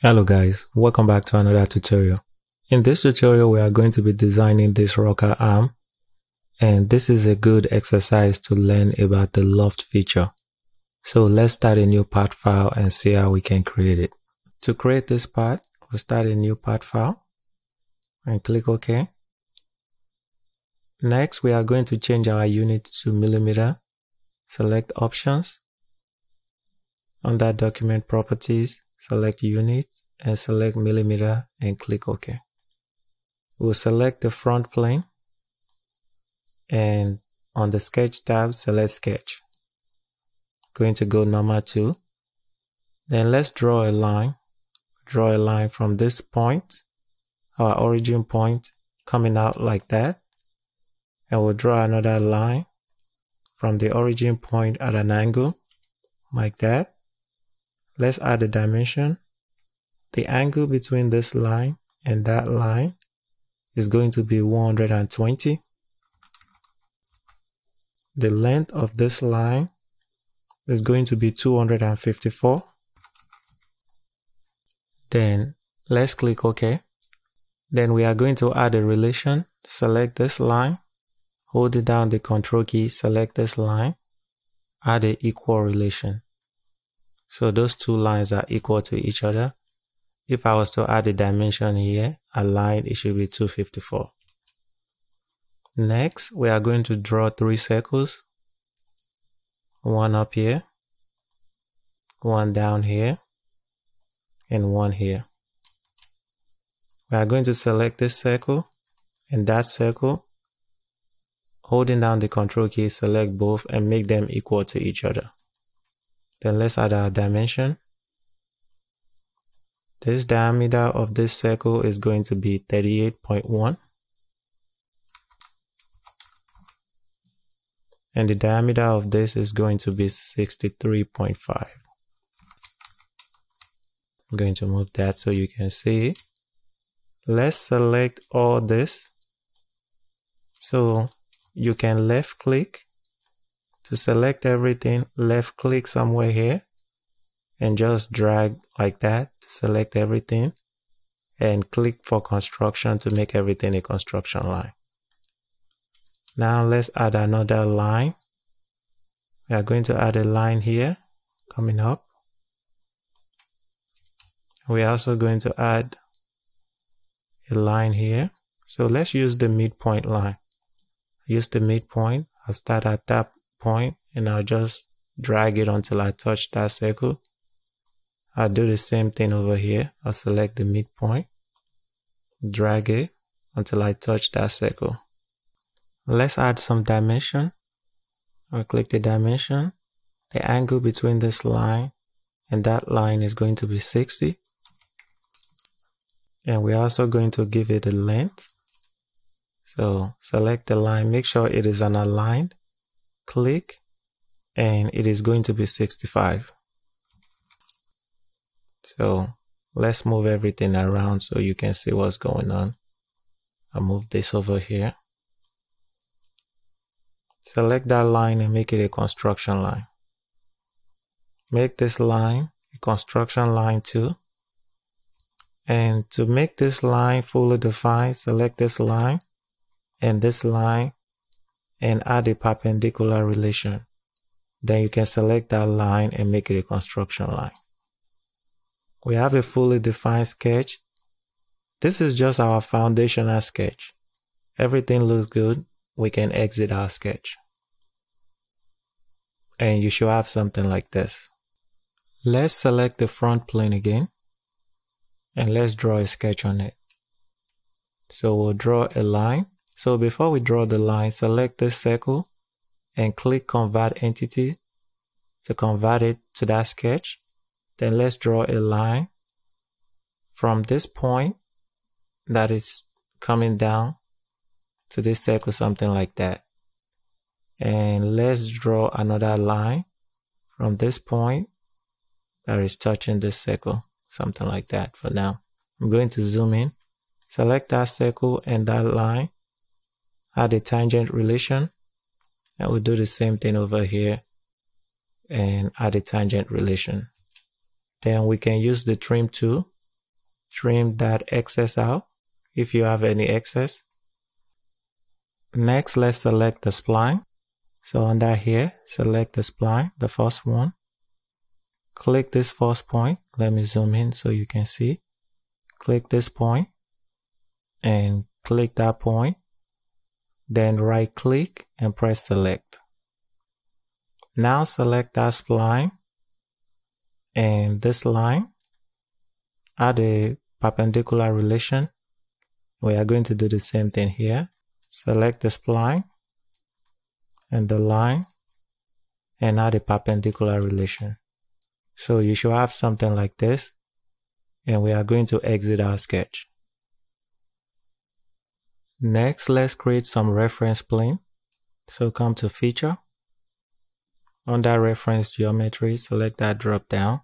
Hello guys, welcome back to another tutorial. In this tutorial, we are going to be designing this rocker arm and this is a good exercise to learn about the loft feature. So let's start a new part file and see how we can create it. To create this part, we'll start a new part file and click OK. Next, we are going to change our unit to millimeter. Select options. Under document properties, select unit and select millimeter and click OK. We'll select the front plane and on the sketch tab, select sketch. Going to go number 2. Then let's draw a line. Draw a line from this point, our origin point coming out like that and we'll draw another line from the origin point at an angle like that. Let's add a dimension. The angle between this line and that line is going to be 120. The length of this line is going to be 254. Then let's click OK. Then we are going to add a relation. Select this line hold down the control key, select this line, add a equal relation. So those two lines are equal to each other. If I was to add a dimension here, a line, it should be 254. Next, we are going to draw three circles. One up here, one down here, and one here. We are going to select this circle and that circle Holding down the control key, select both and make them equal to each other. Then let's add our dimension. This diameter of this circle is going to be 38.1. And the diameter of this is going to be 63.5. I'm going to move that so you can see. Let's select all this. So you can left click to select everything, left click somewhere here and just drag like that to select everything and click for construction to make everything a construction line. Now let's add another line. We are going to add a line here coming up. We're also going to add a line here. So let's use the midpoint line use the midpoint. I'll start at that point and I'll just drag it until I touch that circle. I'll do the same thing over here. I'll select the midpoint, drag it until I touch that circle. Let's add some dimension. I'll click the dimension. The angle between this line and that line is going to be 60. And we're also going to give it a length so select the line, make sure it is unaligned, click, and it is going to be 65. So let's move everything around so you can see what's going on. I'll move this over here. Select that line and make it a construction line. Make this line a construction line too. And to make this line fully defined, select this line and this line and add a perpendicular relation. Then you can select that line and make it a construction line. We have a fully defined sketch. This is just our foundational sketch. Everything looks good. We can exit our sketch. And you should have something like this. Let's select the front plane again. And let's draw a sketch on it. So we'll draw a line so before we draw the line, select this circle and click convert entity to convert it to that sketch. Then let's draw a line from this point that is coming down to this circle, something like that. And let's draw another line from this point that is touching this circle, something like that for now. I'm going to zoom in, select that circle and that line add a tangent relation and we'll do the same thing over here and add a tangent relation. Then we can use the trim tool trim that excess out if you have any excess. Next, let's select the spline. So under here, select the spline, the first one. Click this first point. Let me zoom in so you can see. Click this point and click that point. Then right click and press select. Now select that spline and this line. Add a perpendicular relation. We are going to do the same thing here. Select the spline and the line and add a perpendicular relation. So you should have something like this and we are going to exit our sketch. Next, let's create some reference plane. So come to feature. Under reference geometry, select that drop down.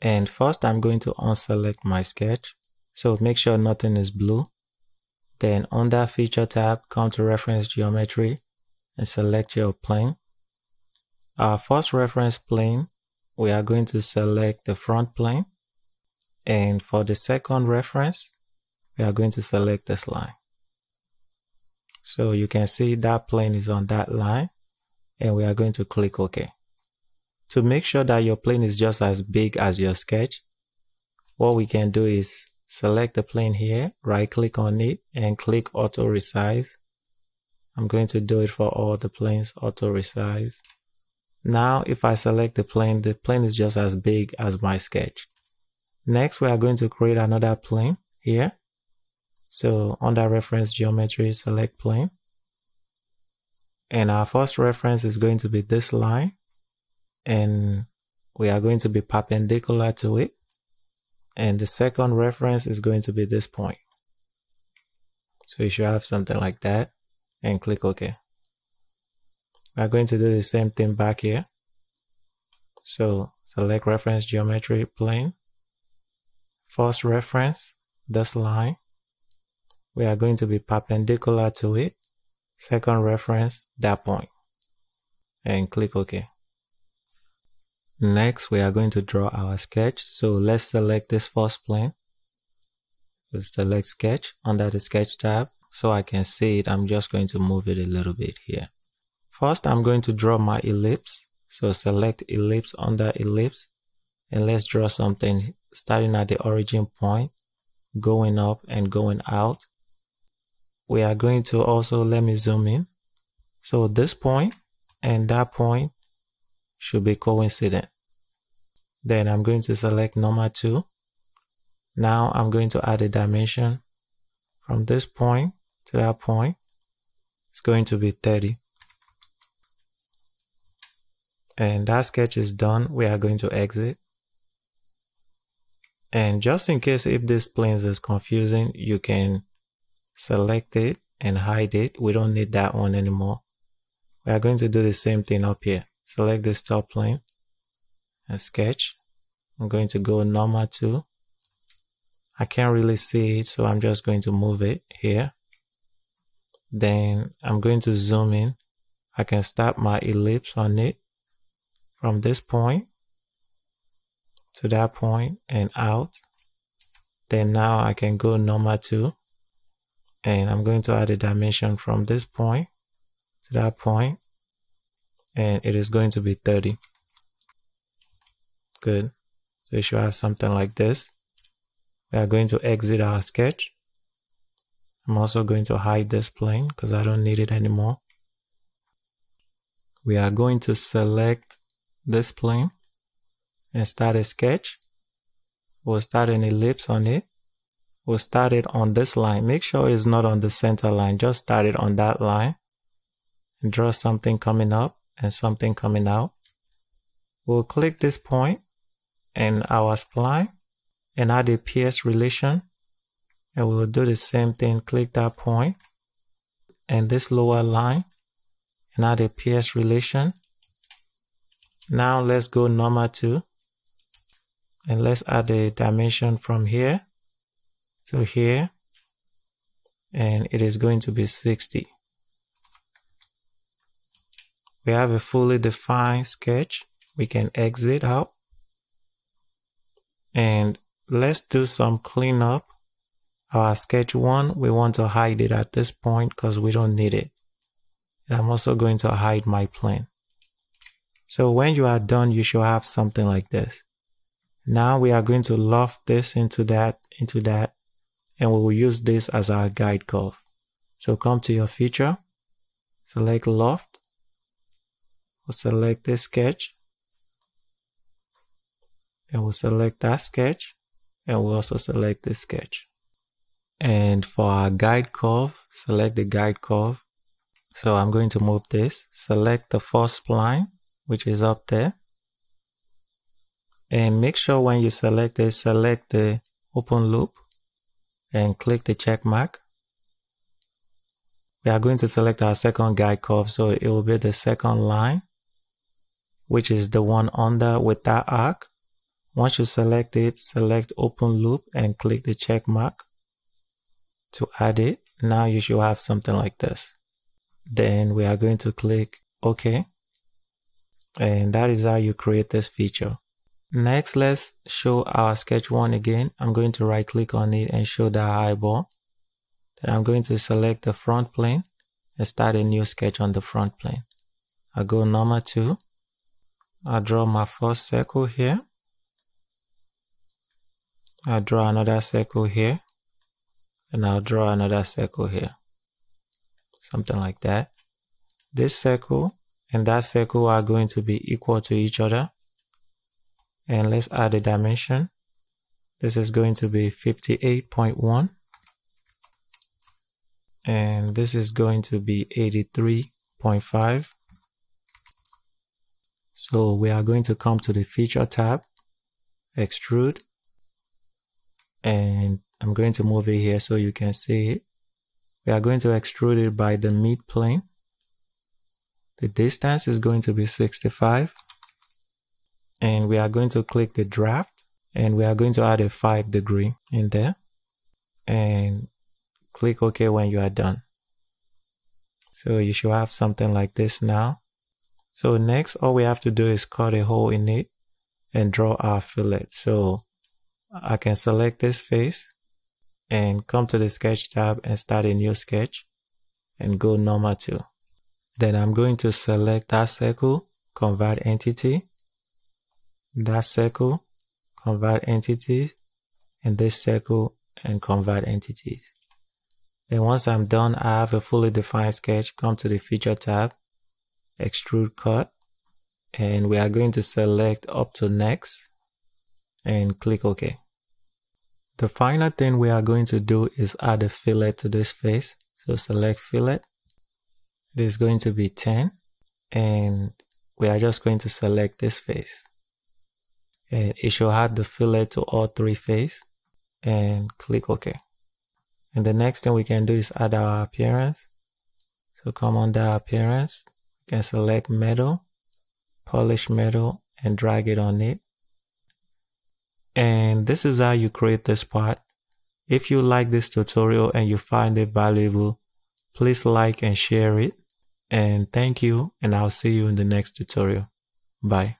And first I'm going to unselect my sketch. So make sure nothing is blue. Then under feature tab, come to reference geometry and select your plane. Our first reference plane, we are going to select the front plane. And for the second reference, we are going to select this line. So you can see that plane is on that line and we are going to click OK. To make sure that your plane is just as big as your sketch, what we can do is select the plane here, right click on it and click auto resize I'm going to do it for all the planes auto resize. Now, if I select the plane, the plane is just as big as my sketch. Next, we are going to create another plane here. So under reference geometry, select plane. And our first reference is going to be this line. And we are going to be perpendicular to it. And the second reference is going to be this point. So you should have something like that and click OK. We are going to do the same thing back here. So select reference geometry plane. First reference, this line. We are going to be perpendicular to it. Second reference, that point. And click OK. Next, we are going to draw our sketch. So let's select this first plane. We'll select sketch under the sketch tab so I can see it, I'm just going to move it a little bit here. First, I'm going to draw my ellipse. So select ellipse under ellipse and let's draw something starting at the origin point, going up and going out. We are going to also, let me zoom in. So this point and that point should be coincident. Then I'm going to select normal to. Now I'm going to add a dimension from this point to that point, it's going to be 30. And that sketch is done. We are going to exit. And just in case if this plane is confusing, you can select it and hide it. We don't need that one anymore. We are going to do the same thing up here. Select this top plane and sketch. I'm going to go normal to. I can't really see it, so I'm just going to move it here. Then I'm going to zoom in. I can start my ellipse on it from this point to that point and out. Then now I can go normal to and I'm going to add a dimension from this point to that point and it is going to be 30. Good. So you should have something like this. We are going to exit our sketch I'm also going to hide this plane because I don't need it anymore. We are going to select this plane and start a sketch. We'll start an ellipse on it. We'll start it on this line. Make sure it's not on the center line. Just start it on that line and draw something coming up and something coming out. We'll click this point and our spline and add a pierce relation and we will do the same thing click that point and this lower line and add a pierce relation now let's go number 2 and let's add a dimension from here to here and it is going to be 60 we have a fully defined sketch we can exit out and let's do some cleanup. Our sketch one, we want to hide it at this point because we don't need it. And I'm also going to hide my plane. So when you are done, you should have something like this. Now we are going to loft this into that, into that, and we will use this as our guide curve. So come to your feature, select loft, we'll select this sketch, and we'll select that sketch, and we'll also select this sketch. And for our guide curve, select the guide curve. So I'm going to move this, select the first spline, which is up there. And make sure when you select it, select the open loop and click the check mark. We are going to select our second guide curve. So it will be the second line, which is the one under with that arc. Once you select it, select open loop and click the check mark to add it. Now you should have something like this. Then we are going to click OK. And that is how you create this feature. Next, let's show our sketch one again. I'm going to right click on it and show the eyeball. Then I'm going to select the front plane and start a new sketch on the front plane. I go number two. I draw my first circle here. I draw another circle here. And I'll draw another circle here. Something like that. This circle and that circle are going to be equal to each other. And let's add a dimension. This is going to be 58.1. And this is going to be 83.5. So we are going to come to the feature tab, extrude, and I'm going to move it here so you can see it. We are going to extrude it by the mid plane. The distance is going to be 65 and we are going to click the draft and we are going to add a 5 degree in there and click OK when you are done. So you should have something like this now. So next, all we have to do is cut a hole in it and draw our fillet. So I can select this face and come to the sketch tab and start a new sketch and go number two. Then I'm going to select that circle, convert entity, that circle, convert entities, and this circle and convert entities. Then once I'm done, I have a fully defined sketch. Come to the feature tab, extrude cut, and we are going to select up to next and click OK. The final thing we are going to do is add a fillet to this face. So select fillet it is going to be 10 and we are just going to select this face and it should add the fillet to all three face and click OK. And the next thing we can do is add our appearance. So come under appearance, you can select metal, polish metal and drag it on it. And this is how you create this part. If you like this tutorial and you find it valuable, please like and share it. And thank you, and I'll see you in the next tutorial. Bye.